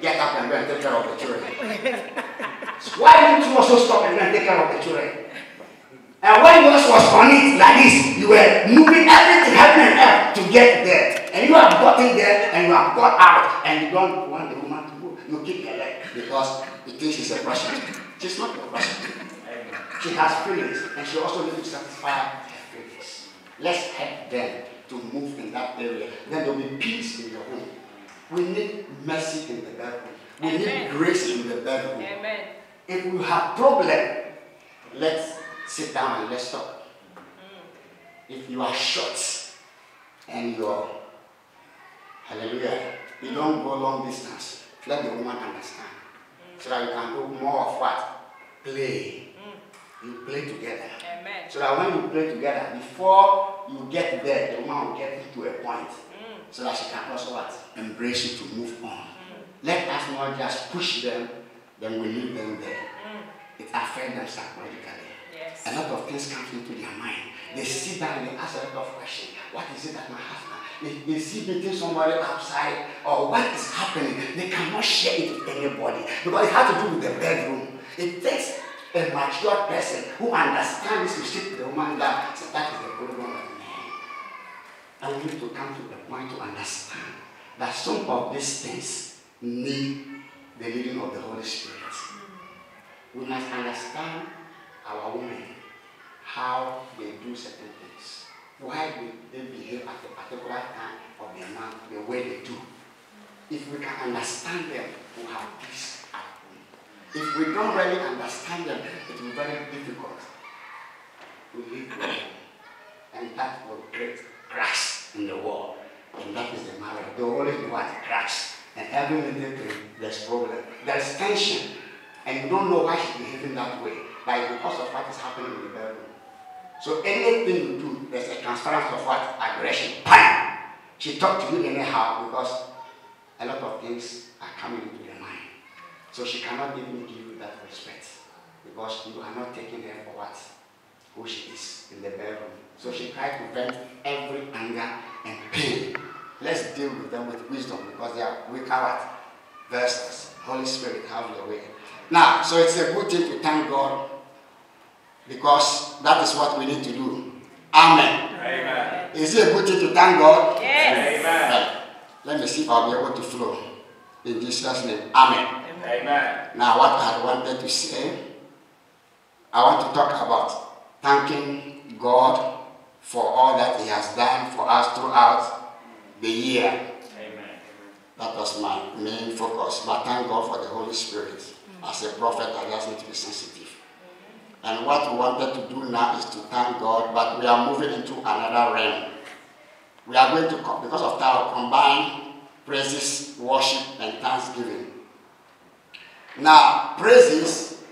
get up and go and take care of the children? Why didn't you also stop and go and take care of the children? And when yours was on it like this, you were moving everything, heaven and earth to get there. And you have gotten there and you have got out and you don't want the woman to go. You keep your leg because you think she's a prostitute. She's not a prostitute. She has feelings and she also needs to satisfy her feelings. Let's help them to move in that area. Then there will be peace in your home. We need mercy in the bedroom. We Amen. need grace in the bedroom. Amen. If we have problem, let's sit down and let's talk. Mm. If you are short and you're hallelujah, you don't go long distance, let the woman understand. Mm. So that you can do more of what? Play. Mm. You play together. Amen. So that when you play together, before you get there, the woman will get to a point. So that she can also what? Embrace it to move on. Mm-hmm. Let us not just push them, then we leave them there. Mm-hmm. It affects them psychologically. Yes. A lot of things come into their mind. They sit down and they ask a lot of questions. What is it that my husband? They, they see meeting somebody outside or what is happening. They cannot share it with anybody because it has to do with the bedroom. It takes a mature person who understands this to sit with the woman down. So that is the problem. And we need to come to the point to understand that some of these things need the leading of the Holy Spirit. We must understand our women, how they do certain things. Why they behave at a particular time of the month the way they do? If we can understand them, we have peace at home. If we don't really understand them, it will be very difficult to live with them. And that will create cracks in the wall. And that is the marriage. There will always be what? Cracks. And every thing, there's problem. There's tension. And you don't know why she's behaving that way. Like because of what is happening in the bedroom. So anything you do, there's a transference of what? Aggression. Bam! She talked to you anyhow because a lot of things are coming into your mind. So she cannot even give you that respect because you are not taking her for what? Who she is in the bedroom. So she tried to vent every anger and pain. Let's deal with them with wisdom because they are weaker what? Verses. Holy Spirit, have your way. Now, so it's a good thing to thank God because that is what we need to do. Amen. Amen. Is it a good thing to thank God? Yes. Amen. Right. Let me see if I'll be able to flow. In Jesus' name. Amen. Amen. Now, what I wanted to say, I want to talk about thanking God for all that He has done for us throughout the year. Amen. That was my main focus. But thank God for the Holy Spirit. As a prophet, I just need to be sensitive. And what we wanted to do now is to thank God, but we are moving into another realm. We are going to, because of that, combine praises, worship, and thanksgiving. Now, praises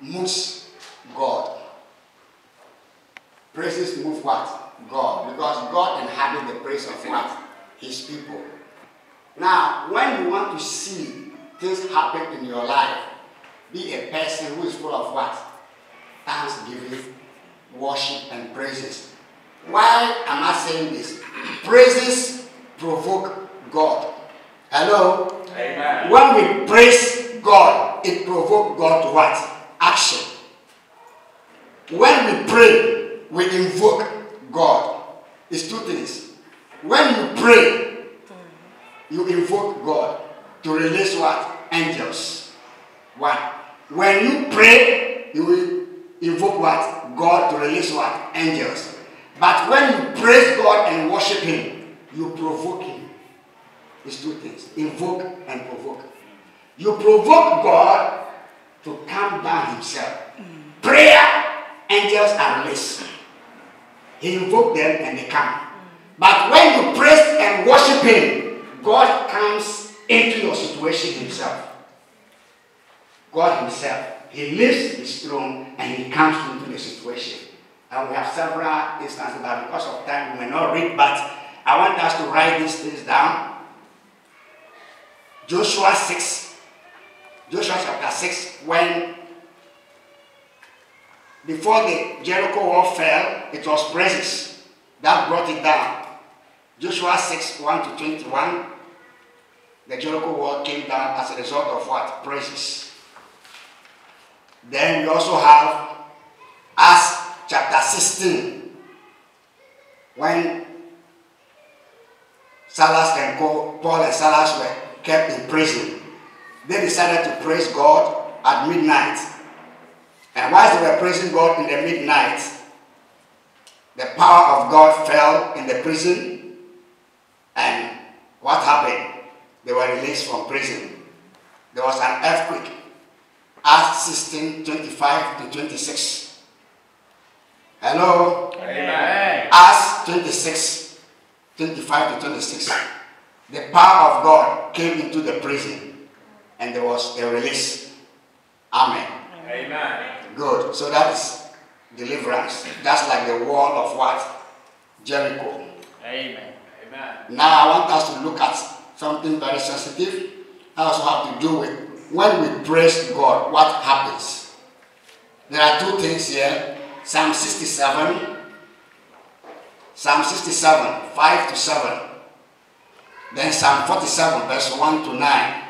moves God. Praises move what? God. Because God inhabits the praise of what? His people. Now, when you want to see things happen in your life, be a person who is full of what? Thanksgiving, worship, and praises. Why am I saying this? Praises provoke God. Hello? Amen. When we praise God, it provokes God to what? Action. When we pray, we invoke God. It's two things. When you pray, you invoke God to release what? Angels. One. When you pray, you will invoke what? God to release what? Angels. But when you praise God and worship Him, you provoke Him. It's two things invoke and provoke. You provoke God to calm down Himself. Mm. Prayer, angels are released. He invoked them and they come. When you praise and worship Him, God comes into your situation Himself. God Himself. He leaves His throne and He comes into the situation. And we have several instances, but because of time, we may not read, but I want us to write these things down. Joshua 6. Joshua chapter 6, when before the Jericho wall fell, it was praises that brought it down. Joshua 6, 1 to 21. The Jericho wall came down as a result of what? Praises. Then we also have Acts chapter 16, when Silas and Paul and Silas were kept in prison. They decided to praise God at midnight. And whilst they were praising God in the midnight, the power of God fell in the prison. And what happened? They were released from prison. There was an earthquake. Acts 16 25 to 26. Hello? Amen. Acts 26 25 to 26. The power of God came into the prison and there was a release. Amen. Amen. Good. So that is deliverance. That's like the wall of what? Jericho. Amen. Amen. Now I want us to look at something very sensitive. I also have to do with when we praise God, what happens? There are two things here. Psalm 67, Psalm 67, 5 to 7. Then Psalm 47, verse 1 to 9.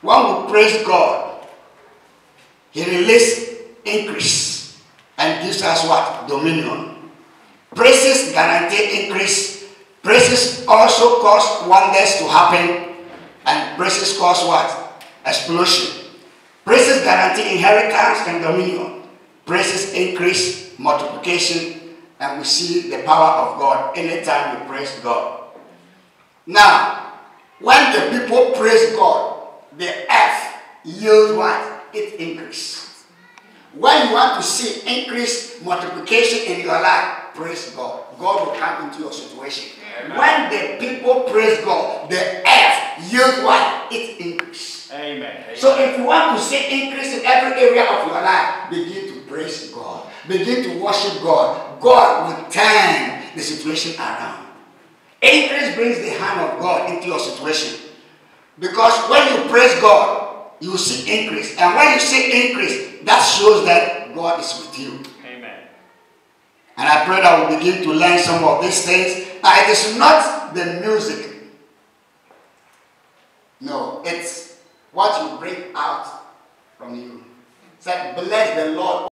When we praise God, He releases increase and gives us what? Dominion. Praises guarantee increase. Praises also cause wonders to happen. And praises cause what? Explosion. Praises guarantee inheritance and dominion. Praises increase multiplication. And we see the power of God anytime we praise God. Now, when the people praise God, the earth yields what? It increase. When you want to see increase multiplication in your life, praise God. God will come into your situation. Amen. When the people praise God, the earth yields what? It increase. Amen. So if you want to see increase in every area of your life, begin to praise God. Begin to worship God. God will turn the situation around. Increase brings the hand of God into your situation. Because when you praise God, you see increase. And when you see increase, that shows that God is with you. Amen. I pray that we'll begin to learn some of these things. Now, it is not the music. No, it's what you bring out from you. It's like, bless the Lord,